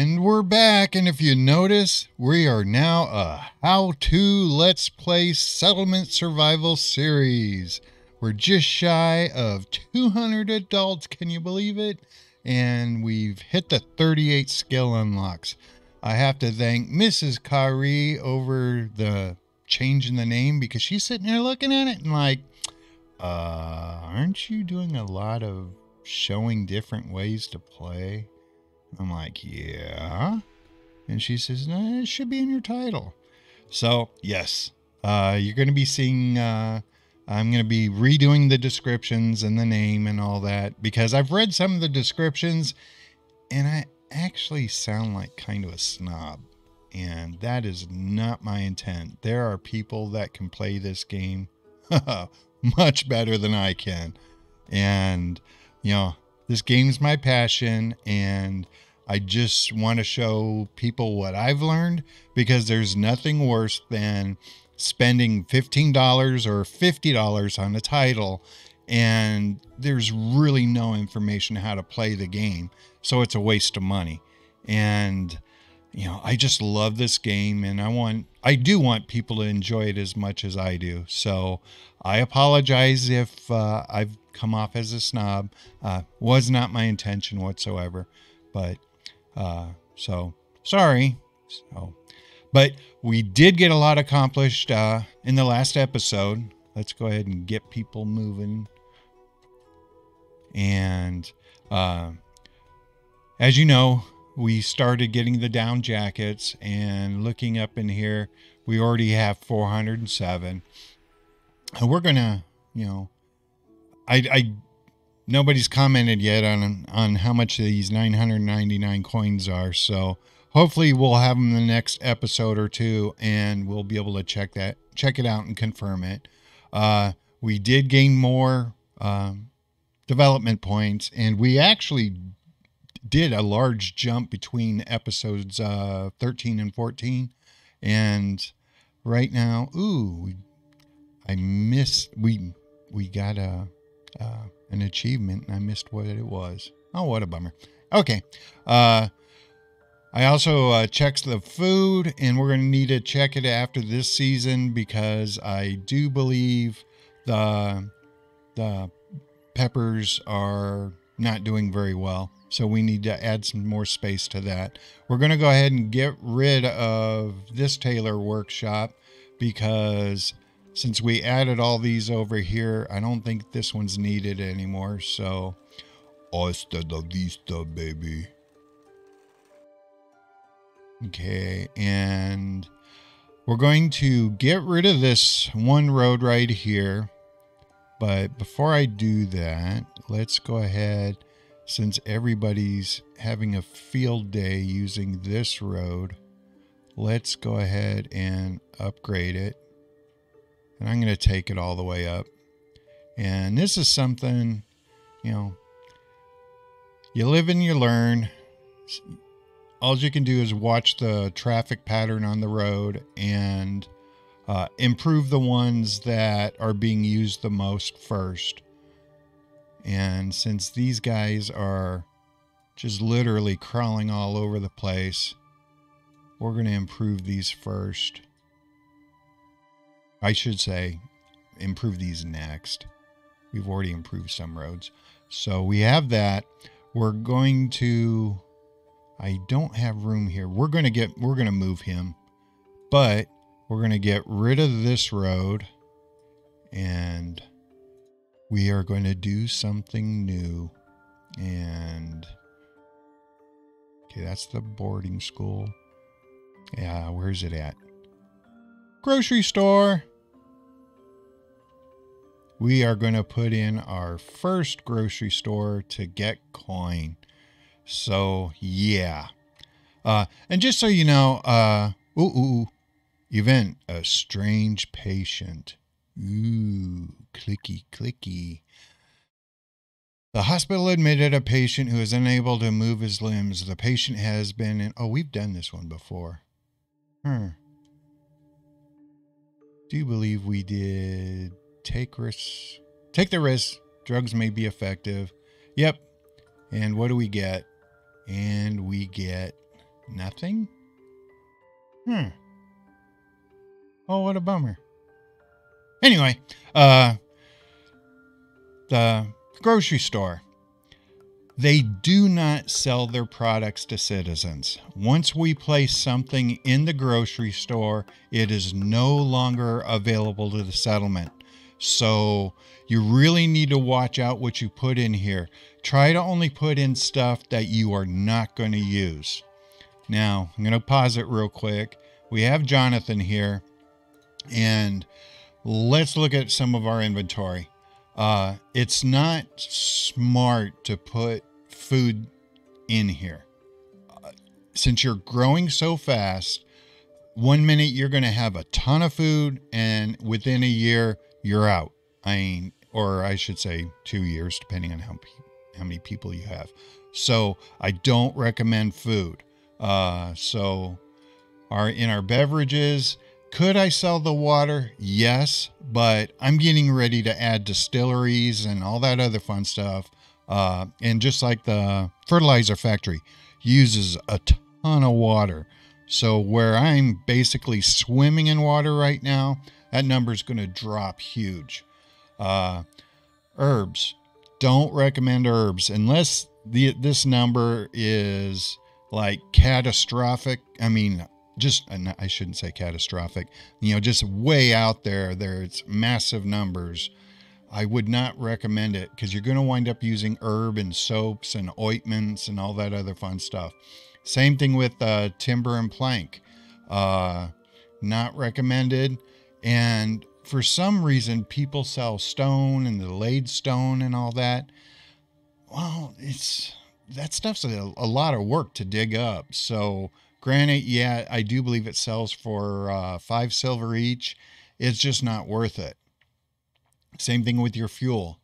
And we're back, and if you notice, we are now a how to let's play settlement survival series. We're just shy of 200 adults, can you believe it? And we've hit the 38 skill unlocks. I have to thank Mrs. Khari over the change in the name because she's sitting there looking at it and like, uh, aren't you doing a lot of showing different ways to play? I'm like, yeah. And she says, no, it should be in your title. So, yes, uh, you're going to be seeing, uh, I'm going to be redoing the descriptions and the name and all that because I've read some of the descriptions and I actually sound like kind of a snob. And that is not my intent. There are people that can play this game much better than I can. And, you know, this game's my passion. And I just want to show people what I've learned because there's nothing worse than spending $15 or $50 on a title and there's really no information how to play the game. So it's a waste of money. And you know, I just love this game and I want I do want people to enjoy it as much as I do. So I apologize if uh, I've come off as a snob. Uh, was not my intention whatsoever. But uh, so sorry. So, but we did get a lot accomplished uh, in the last episode. Let's go ahead and get people moving. And uh, as you know, we started getting the down jackets and looking up in here, we already have 407. We're gonna, you know, I, I nobody's commented yet on on how much these 999 coins are. So hopefully we'll have them the next episode or two, and we'll be able to check that check it out and confirm it. Uh, we did gain more um, development points, and we actually did a large jump between episodes uh, 13 and 14, and right now, ooh, I missed we we got a. Uh, an achievement and I missed what it was. Oh, what a bummer. Okay. Uh, I also uh, checked the food, and we're going to need to check it after this season because I do believe the the peppers are not doing very well. So we need to add some more space to that. We're going to go ahead and get rid of this tailor workshop because since we added all these over here, I don't think this one's needed anymore. So, hasta la vista, baby. Okay, and we're going to get rid of this one road right here. But before I do that, let's go ahead, since everybody's having a field day using this road, let's go ahead and upgrade it and I'm going to take it all the way up. And this is something, you know, you live and you learn. All you can do is watch the traffic pattern on the road and uh, improve the ones that are being used the most first. And since these guys are just literally crawling all over the place, we're going to improve these first. I should say, improve these next. We've already improved some roads. So we have that. We're going to, I don't have room here. We're going to get, we're going to move him, but we're going to get rid of this road and we are going to do something new. And, okay, that's the boarding school. Yeah, where's it at? Grocery store we are going to put in our first grocery store to get coin. So, yeah. Uh, and just so you know, uh, ooh, ooh, event, a strange patient. Ooh, clicky, clicky. The hospital admitted a patient who is unable to move his limbs. The patient has been in. Oh, we've done this one before. Hmm. Do you believe we did take risks. Take the risk. Drugs may be effective. Yep. And what do we get? And we get Nothing? Hmm. Oh, what a bummer. Anyway, uh, the grocery store. They do not sell their products to citizens. Once we place something in the grocery store, it is no longer available to the settlement. So you really need to watch out what you put in here. Try to only put in stuff that you are not going to use. Now, I'm going to pause it real quick. We have Jonathan here, and let's look at some of our inventory. Uh, it's not smart to put food in here. Uh, since you're growing so fast, one minute you're going to have a ton of food, and within a year, you're out. I mean, or I should say two years, depending on how, how many people you have. So I don't recommend food. Uh, so our in our beverages, could I sell the water? Yes, but I'm getting ready to add distilleries and all that other fun stuff. Uh, and just like the fertilizer factory uses a ton of water. So where I'm basically swimming in water right now, that number is going to drop huge. Uh, herbs, don't recommend herbs unless the this number is like catastrophic. I mean, just I shouldn't say catastrophic. You know, just way out there. There's massive numbers. I would not recommend it because you're going to wind up using herb and soaps and ointments and all that other fun stuff. Same thing with uh, timber and plank. Uh, not recommended. And for some reason, people sell stone and the laid stone and all that. Well, it's that stuff's a, a lot of work to dig up. So, granite, yeah, I do believe it sells for uh, five silver each. It's just not worth it. Same thing with your fuel.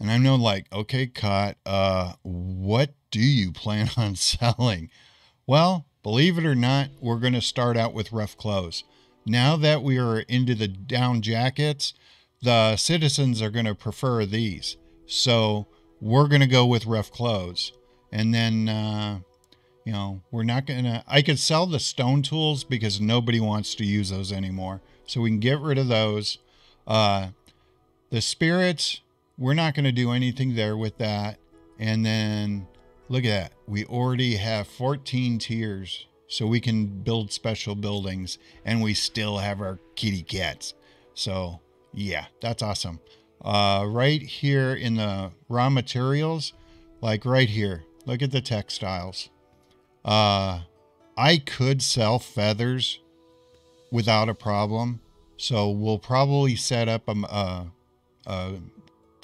And I know, like, okay, Cot, uh, what do you plan on selling? Well, believe it or not, we're going to start out with rough clothes. Now that we are into the down jackets, the citizens are going to prefer these. So we're going to go with rough clothes. And then, uh, you know, we're not going to, I could sell the stone tools because nobody wants to use those anymore. So we can get rid of those. Uh, the spirits, we're not going to do anything there with that. And then look at that. We already have 14 tiers so we can build special buildings and we still have our kitty cats. So, yeah, that's awesome. Uh, right here in the raw materials, like right here, look at the textiles. Uh, I could sell feathers without a problem. So we'll probably set up a, a, a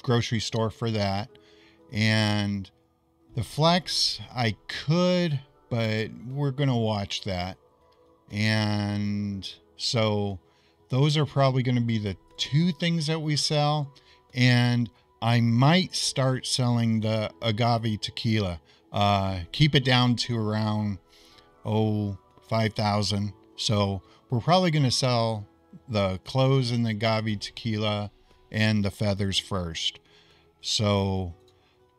grocery store for that. And the flax, I could, but we're going to watch that. And so those are probably going to be the two things that we sell. And I might start selling the agave tequila. Uh, keep it down to around, oh, 5,000. So we're probably going to sell the clothes and the agave tequila and the feathers first. So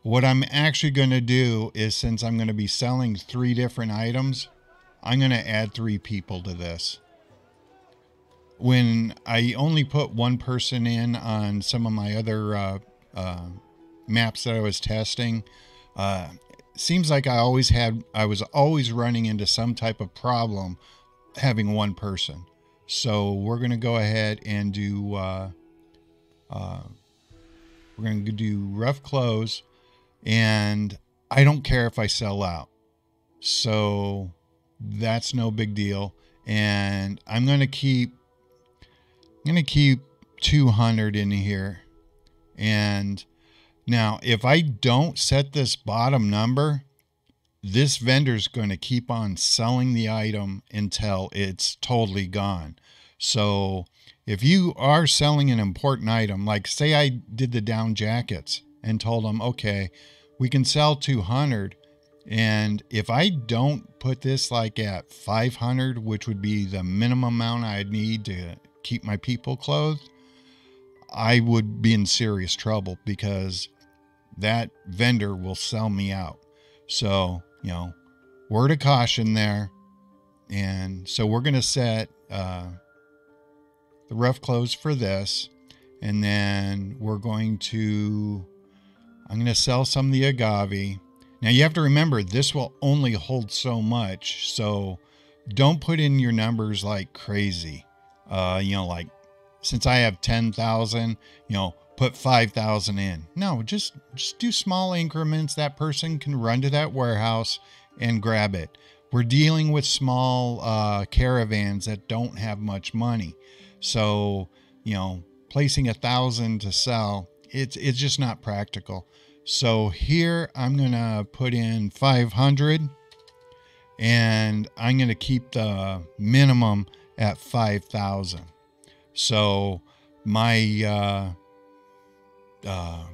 what I'm actually going to do is since I'm going to be selling three different items, I'm going to add three people to this. When I only put one person in on some of my other uh, uh, maps that I was testing, uh, seems like I always had, I was always running into some type of problem having one person. So we're going to go ahead and do, uh, uh, we're going to do rough clothes and I don't care if I sell out. So that's no big deal. And I'm going to keep, I'm going to keep 200 in here. And now if I don't set this bottom number, this vendor's going to keep on selling the item until it's totally gone. So if you are selling an important item, like say I did the down jackets and told them, okay, we can sell 200 and if I don't put this like at 500, which would be the minimum amount I'd need to keep my people clothed, I would be in serious trouble because that vendor will sell me out. So, you know, word of caution there. And so we're going to set uh, the rough close for this. And then we're going to, I'm going to sell some of the agave. Now you have to remember this will only hold so much. So don't put in your numbers like crazy. Uh, you know, like since I have 10,000, you know, put 5,000 in. No, just just do small increments. That person can run to that warehouse and grab it. We're dealing with small uh, caravans that don't have much money. So, you know, placing a thousand to sell, it's it's just not practical. So here I'm gonna put in 500 and I'm gonna keep the minimum at 5,000. So my uh, uh,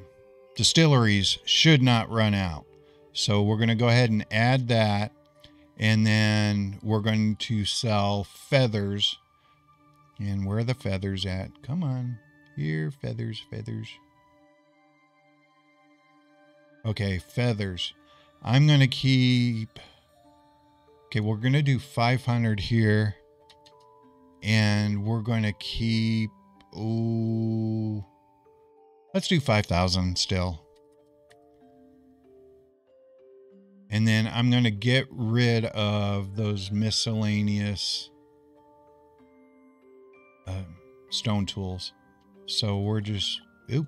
distilleries should not run out. So we're to go ahead and add that. And then we're going to sell feathers. And where are the feathers at? Come on. Here, feathers, feathers. Okay, feathers. I'm going to keep. Okay, we're going to do 500 here. And we're going to keep. Oh. Let's do 5,000 still. And then I'm going to get rid of those miscellaneous uh, stone tools. So we're just, oop,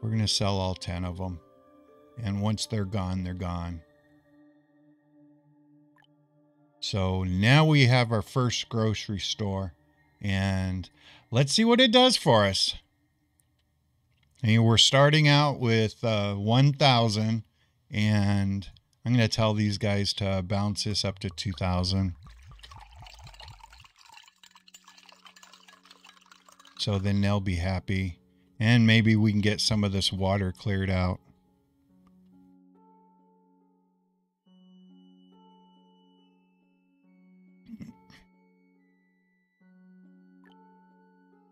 we're going to sell all 10 of them. And once they're gone, they're gone. So now we have our first grocery store. And let's see what it does for us. And we're starting out with uh, 1,000 and I'm going to tell these guys to bounce this up to 2,000. So then they'll be happy. And maybe we can get some of this water cleared out.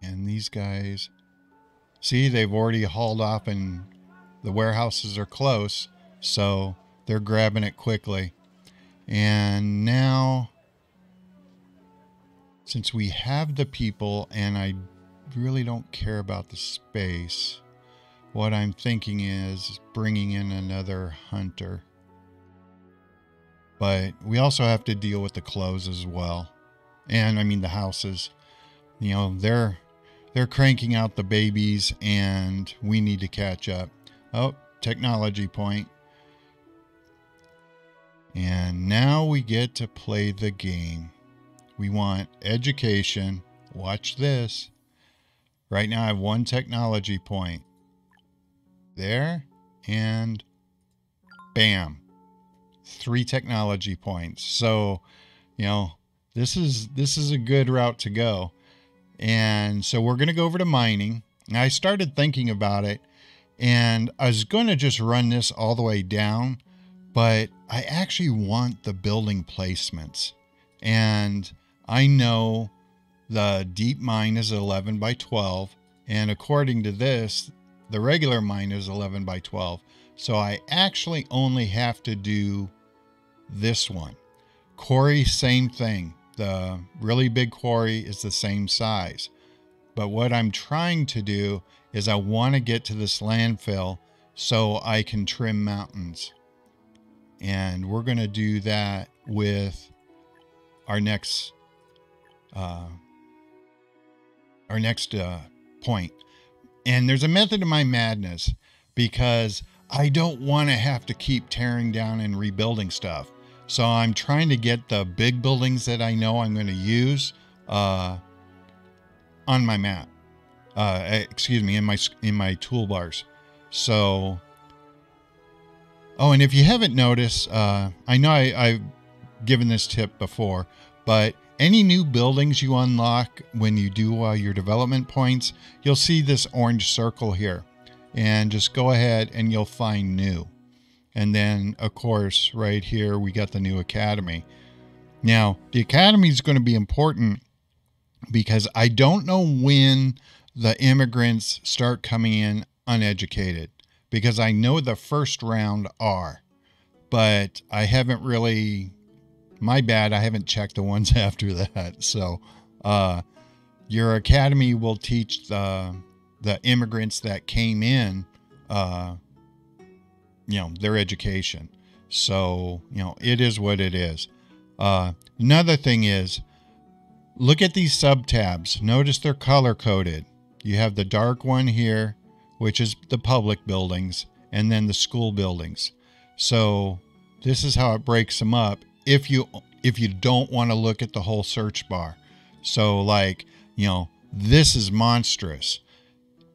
And these guys, see, they've already hauled off and the warehouses are close. So they're grabbing it quickly. And now, since we have the people and I really don't care about the space, what I'm thinking is bringing in another hunter. But we also have to deal with the clothes as well. And I mean the houses. You know, they're they're cranking out the babies and we need to catch up. Oh, technology point. And now we get to play the game. We want education. Watch this. Right now I have one technology point. There and bam. Three technology points. So, you know, this is this is a good route to go. And so we're going to go over to mining. And I started thinking about it and I was going to just run this all the way down but I actually want the building placements. And I know the deep mine is 11 by 12. And according to this, the regular mine is 11 by 12. So I actually only have to do this one. Quarry, same thing. The really big quarry is the same size. But what I'm trying to do is I want to get to this landfill so I can trim mountains and we're going to do that with our next uh, our next uh, point. And there's a method to my madness because I don't want to have to keep tearing down and rebuilding stuff. So I'm trying to get the big buildings that I know I'm going to use uh, on my map. Uh, excuse me, in my in my toolbars. So Oh, and if you haven't noticed, uh, I know I, I've given this tip before, but any new buildings you unlock when you do uh, your development points, you'll see this orange circle here. And just go ahead and you'll find new. And then, of course, right here, we got the new academy. Now, the academy is going to be important because I don't know when the immigrants start coming in uneducated because I know the first round are. but I haven't really. My bad. I haven't checked the ones after that. So, uh, your academy will teach the the immigrants that came in, uh, you know, their education. So, you know, it is what it is. Uh, another thing is, look at these sub tabs. Notice they're color coded. You have the dark one here, which is the public buildings, and then the school buildings. So this is how it breaks them up if you if you don't want to look at the whole search bar. So like, you know, this is monstrous.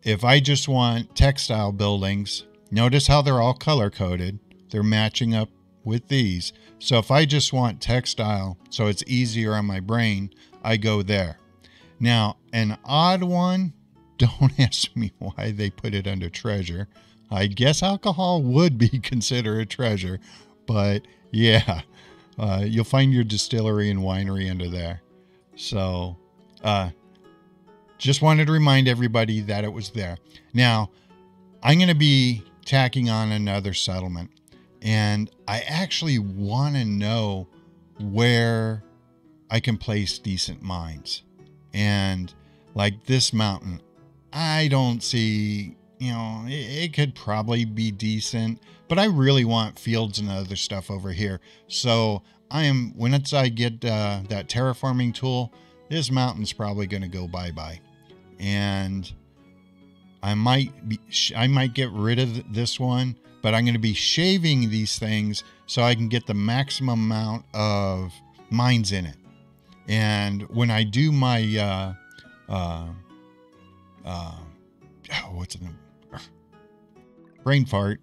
If I just want textile buildings, notice how they're all color coded. They're matching up with these. So if I just want textile, so it's easier on my brain, I go there. Now, an odd one, don't ask me why they put it under treasure. I guess alcohol would be considered a treasure, but yeah, uh, you'll find your distillery and winery under there. So, uh, just wanted to remind everybody that it was there. Now, I'm going to be tacking on another settlement, and I actually want to know where I can place decent mines. And like this mountain, I don't see, you know, it, it could probably be decent, but I really want fields and other stuff over here. So I am, when once I get uh, that terraforming tool, this mountain's probably going to go bye bye and I might be, I might get rid of this one, but I'm going to be shaving these things so I can get the maximum amount of mines in it. And when I do my uh, uh, uh, oh, what's the brain fart,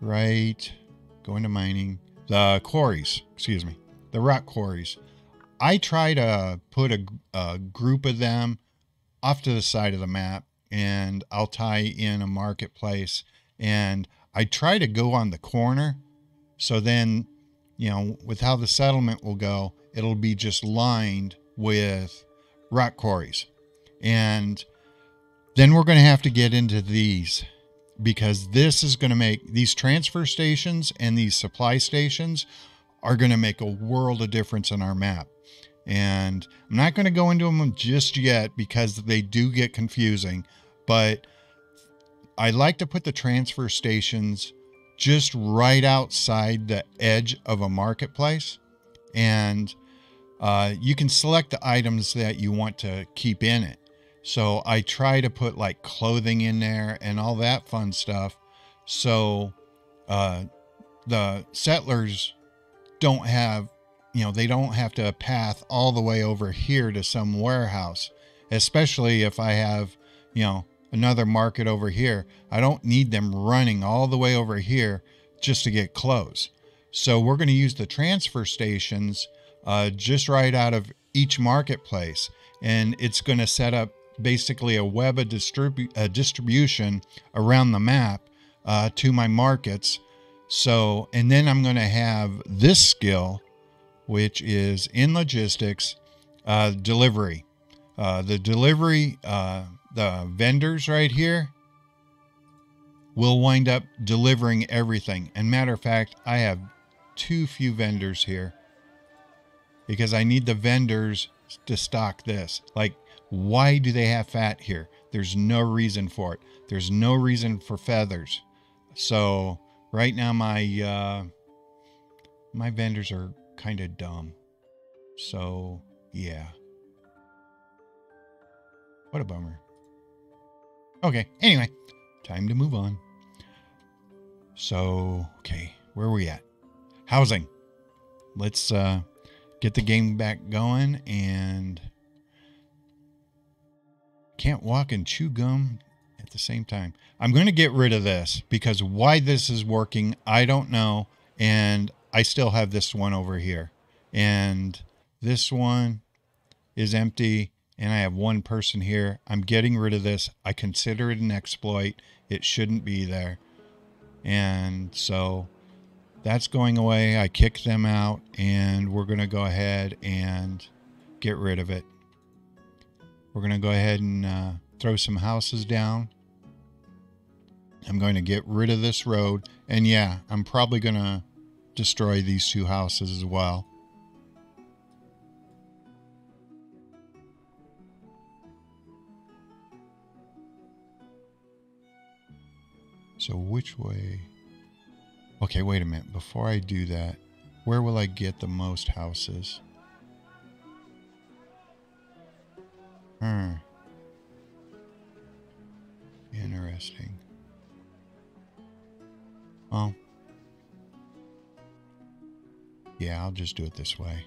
right? Going to mining the quarries, excuse me, the rock quarries. I try to put a, a group of them off to the side of the map and I'll tie in a marketplace and I try to go on the corner. So then, you know, with how the settlement will go, it'll be just lined with rock quarries. And then we're going to have to get into these because this is going to make these transfer stations and these supply stations are going to make a world of difference in our map. And I'm not going to go into them just yet because they do get confusing, but I like to put the transfer stations just right outside the edge of a marketplace. And uh, you can select the items that you want to keep in it. So I try to put like clothing in there and all that fun stuff. So uh, the settlers don't have you know, they don't have to path all the way over here to some warehouse, especially if I have, you know, another market over here. I don't need them running all the way over here just to get clothes. So we're going to use the transfer stations uh, just right out of each marketplace. And it's going to set up basically a web of distribu- uh, distribution around the map uh, to my markets. So, and then I'm going to have this skill which is in logistics, uh, delivery. Uh, the delivery, uh, the vendors right here will wind up delivering everything. And matter of fact, I have too few vendors here because I need the vendors to stock this. Like, why do they have fat here? There's no reason for it. There's no reason for feathers. So right now my uh, my vendors are kind of dumb. So, yeah. What a bummer. Okay, anyway, time to move on. So, okay, where are we at? Housing. Let's uh, get the game back going and can't walk and chew gum at the same time. I'm going to get rid of this because why this is working, I don't know. And I still have this one over here. And this one is empty and I have one person here. I'm getting rid of this. I consider it an exploit. It shouldn't be there. And so that's going away. I kick them out and we're going to go ahead and get rid of it. We're going to go ahead and uh, throw some houses down. I'm going to get rid of this road. And yeah, I'm probably going to destroy these two houses as well. So which way? Okay, wait a minute. Before I do that, where will I get the most houses? Hmm. Interesting. Well, yeah, I'll just do it this way.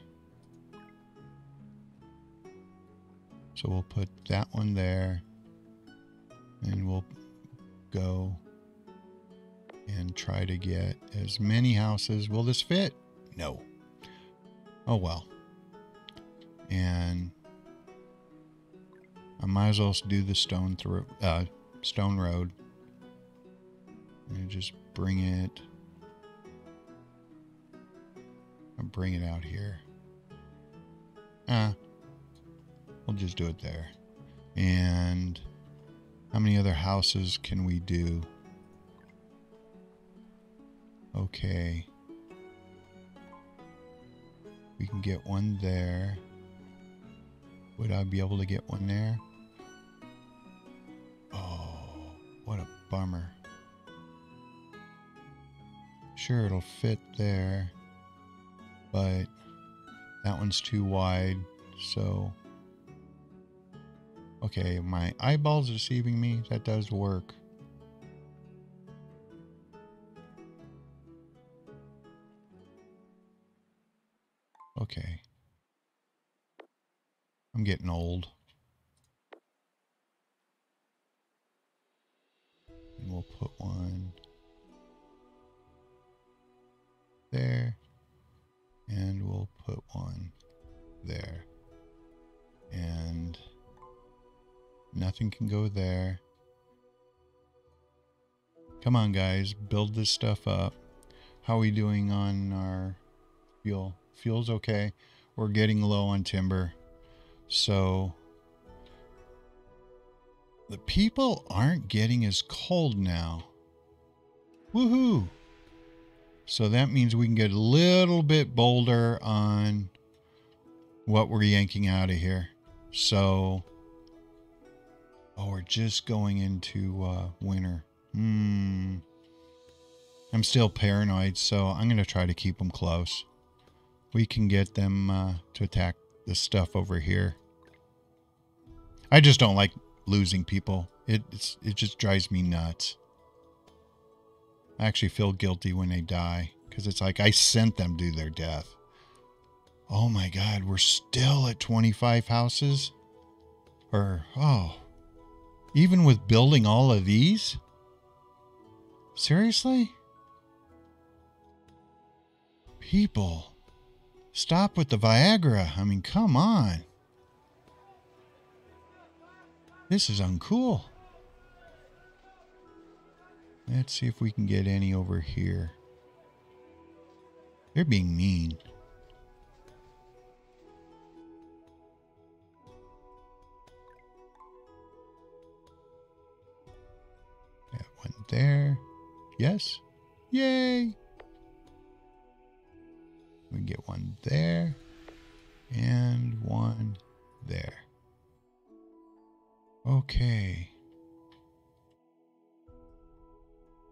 So we'll put that one there and we'll go and try to get as many houses. Will this fit? No. Oh well. And I might as well do the stone through uh, stone road. And just bring it. I'll bring it out here. Uh, we'll just do it there. And how many other houses can we do? Okay. We can get one there. Would I be able to get one there? Bummer. Sure, it'll fit there, but that one's too wide, so... Okay, my eyeball's are deceiving me. That does work. Okay. I'm getting old. And we'll put one there. And we'll put one there. And nothing can go there. Come on, guys. Build this stuff up. How are we doing on our fuel? Fuel's okay. We're getting low on timber. So the people aren't getting as cold now. Woohoo! So that means we can get a little bit bolder on what we're yanking out of here. So, oh, we're just going into uh, winter. Hmm. I'm still paranoid, so I'm going to try to keep them close we can get them uh, to attack the stuff over here. I just don't like losing people. It it just drives me nuts. I actually feel guilty when they die because it's like I sent them to their death. Oh my god, we're still at 25 houses? Or oh, even with building all of these? Seriously? People. Stop with the Viagra. I mean, come on. This is uncool. Let's see if we can get any over here. They're being mean. That one there. Yes. Yay. We get one there and one there. Okay.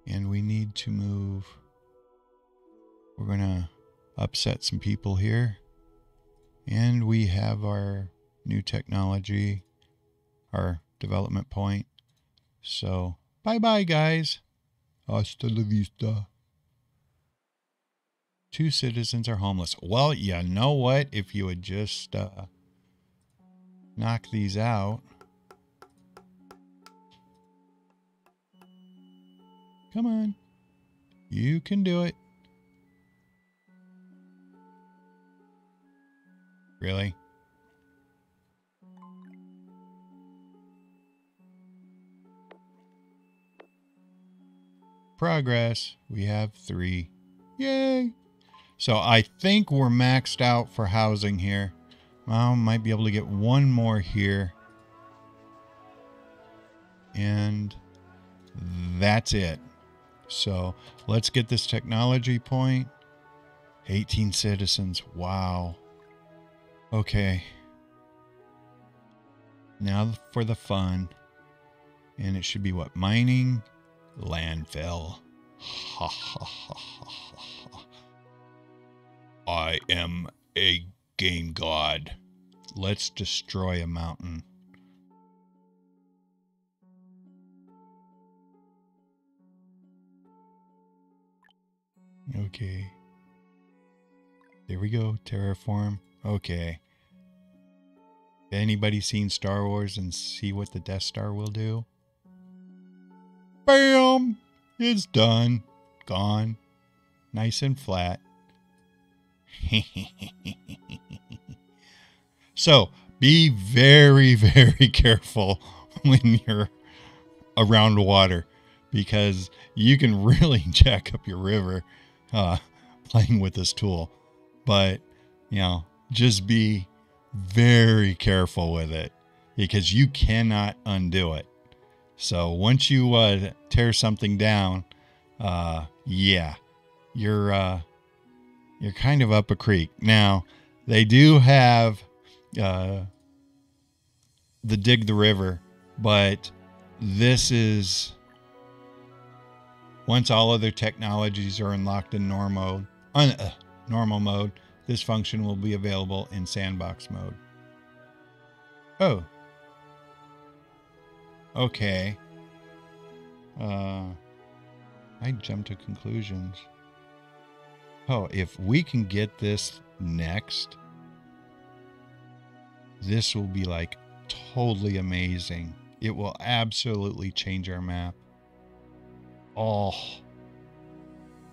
And we need to move. We're going to upset some people here. And we have our new technology, our development point. So, bye bye, guys. Hasta la vista. Two citizens are homeless. Well, you know what? If you would just uh, knock these out. Come on. You can do it. Really? Progress. We have three. Yay! So I think we're maxed out for housing here. Well, might be able to get one more here. And that's it. So let's get this technology point. 18 citizens. Wow. Okay. Now for the fun. And it should be what? Mining? Landfill. Ha ha ha ha ha. I am a game god. Let's destroy a mountain. Okay. There we go. Terraform. Okay. Anybody seen Star Wars and see what the Death Star will do? Bam! It's done. Gone. Nice and flat. so, be very, very careful when you're around water because you can really jack up your river uh, playing with this tool. But, you know, just be very careful with it because you cannot undo it. So once you uh, tear something down, uh, yeah, you're uh, you're kind of up a creek. Now they do have uh, the dig the river, but this is once all other technologies are unlocked in normal un, uh, normal mode. This function will be available in sandbox mode. Oh. Okay. Uh, I jumped to conclusions. Oh, if we can get this next, this will be like totally amazing. It will absolutely change our map. Oh,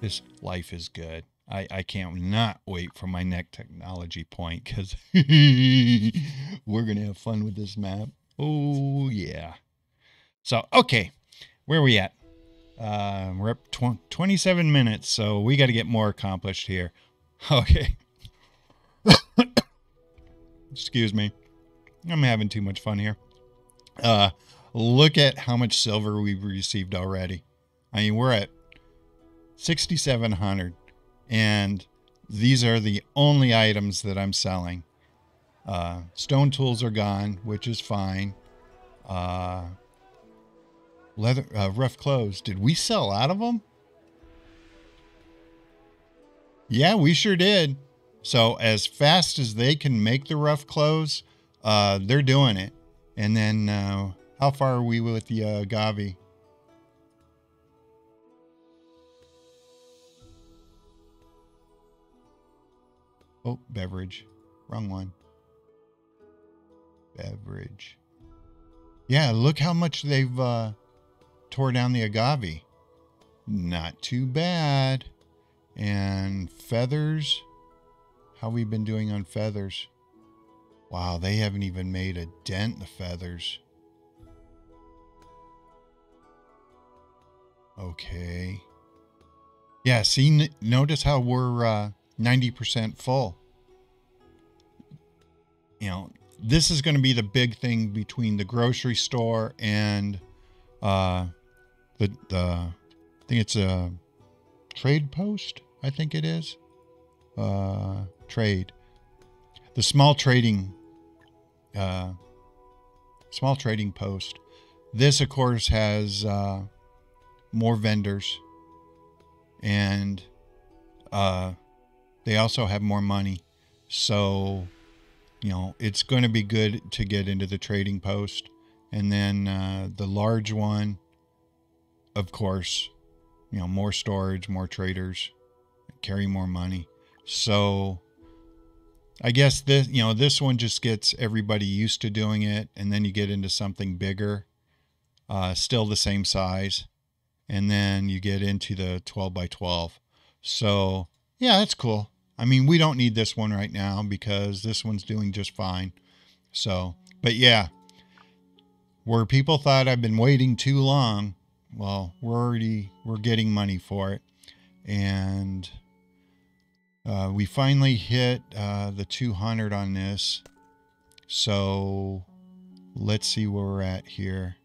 this life is good. I, I can't not wait for my next technology point because we're going to have fun with this map. Oh, yeah. So, okay, where are we at? Uh, we're up tw 27 minutes, so we got to get more accomplished here. Okay. Excuse me. I'm having too much fun here. Uh, look at how much silver we've received already. I mean, we're at 6,700 and these are the only items that I'm selling. Uh, stone tools are gone, which is fine. Uh, leather, uh, rough clothes. Did we sell out of them? Yeah, we sure did. So as fast as they can make the rough clothes, uh, they're doing it. And then uh, how far are we with the uh, Gavi? Oh, beverage. Wrong one. Beverage. Yeah, look how much they've uh, tore down the agave. Not too bad. And feathers. How we been doing on feathers? Wow, they haven't even made a dent in the feathers. Okay. Yeah, see, notice how we're uh, 90% full. You know, this is going to be the big thing between the grocery store and uh, the, the, I think it's a trade post, I think it is. Uh, trade. The small trading, uh, small trading post. This, of course, has uh, more vendors and uh, they also have more money. So, you know, it's going to be good to get into the trading post. And then uh, the large one, of course, you know, more storage, more traders, carry more money. So, I guess this, you know, this one just gets everybody used to doing it, and then you get into something bigger, uh, still the same size, and then you get into the 12 by 12. So, yeah, that's cool. I mean, we don't need this one right now because this one's doing just fine. So, but yeah, where people thought I've been waiting too long, well, we're already, we're getting money for it. And uh, we finally hit uh, the 200 on this. So let's see where we're at here.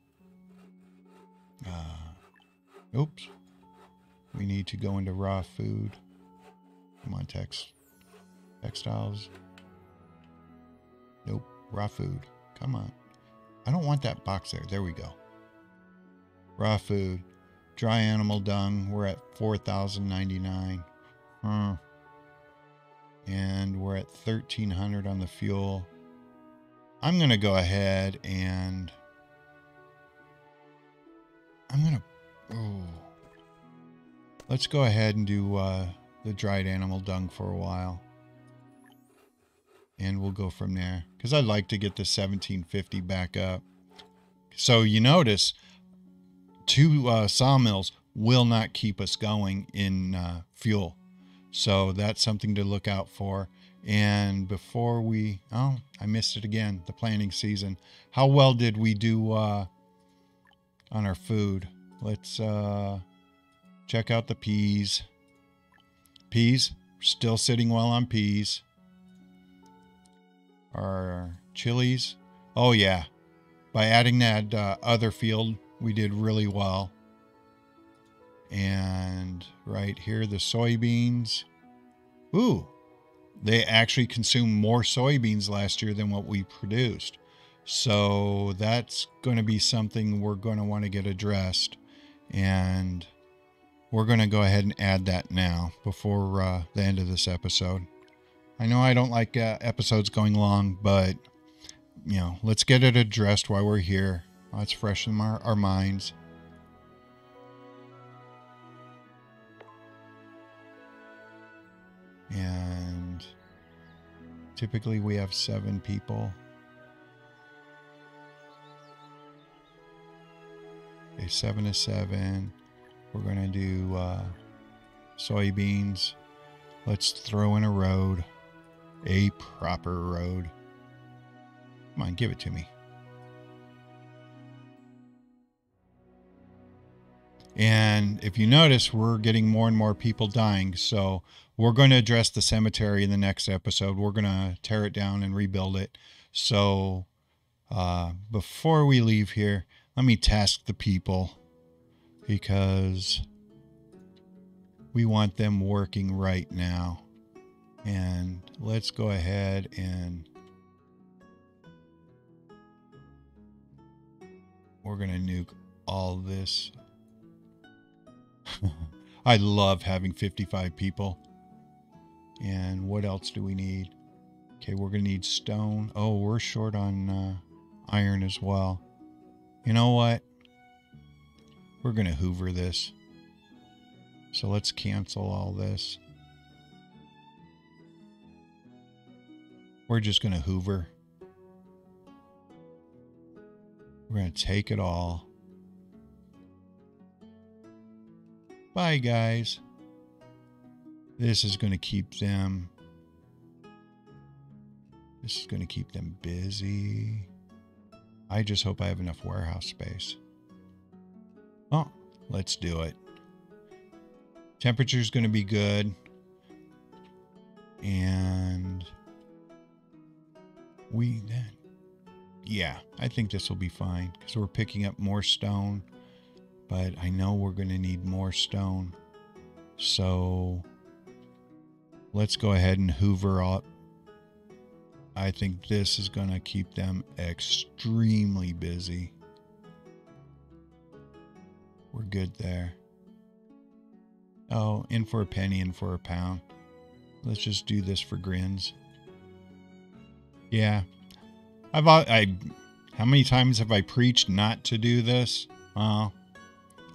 Uh, oops. We need to go into raw food. Come on, text. Textiles. Nope. Raw food. Come on. I don't want that box there. There we go. Raw food. Dry animal dung. We're at 4,099. Huh. And we're at 1,300 on the fuel. I'm going to go ahead and I'm going to, oh, let's go ahead and do uh, the dried animal dung for a while. And we'll go from there because I'd like to get the 1750 back up. So you notice two uh, sawmills will not keep us going in uh, fuel. So that's something to look out for. And before we, oh, I missed it again, the planting season. How well did we do uh, on our food? Let's uh, check out the peas. Peas, still sitting well on peas. Our chilies, oh yeah. By adding that uh, other field, we did really well. And right here, the soybeans. Ooh, they actually consumed more soybeans last year than what we produced. So that's going to be something we're going to want to get addressed. And we're going to go ahead and add that now before uh, the end of this episode. I know I don't like uh, episodes going long, but, you know, let's get it addressed while we're here. Let's freshen our, our minds. And typically we have seven people. Okay, seven to seven. We're going to do uh, soybeans. Let's throw in a road, a proper road. Come on, give it to me. And if you notice, we're getting more and more people dying. So we're going to address the cemetery in the next episode. We're going to tear it down and rebuild it. So uh, before we leave here, let me task the people because we want them working right now. And let's go ahead and we're going to nuke all this I love having 55 people. And what else do we need? Okay, we're going to need stone. Oh, we're short on uh, iron as well. You know what? We're going to hoover this. So let's cancel all this. We're just going to hoover. We're going to take it all. Bye, guys. This is going to keep them. This is going to keep them busy. I just hope I have enough warehouse space. Oh, let's do it. Temperature's going to be good. And we then, yeah, I think this will be fine because we're picking up more stone but I know we're going to need more stone. So let's go ahead and hoover up. I think this is going to keep them extremely busy. We're good there. Oh, in for a penny, in for a pound. Let's just do this for grins. Yeah. I've I how many times have I preached not to do this? Well,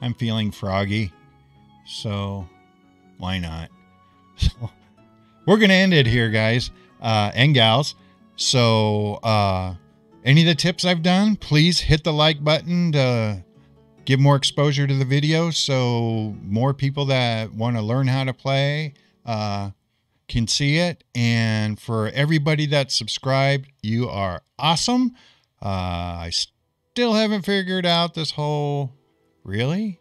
I'm feeling froggy, so why not? So we're gonna end it here, guys uh, and gals. So uh, any of the tips I've done, please hit the like button to give more exposure to the video, so more people that want to learn how to play uh, can see it. And for everybody that's subscribed, you are awesome. Uh, I still haven't figured out this whole really?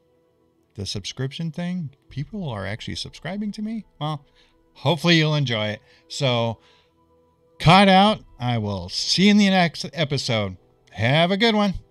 The subscription thing? People are actually subscribing to me? Well, hopefully you'll enjoy it. So, cut out. I will see you in the next episode. Have a good one.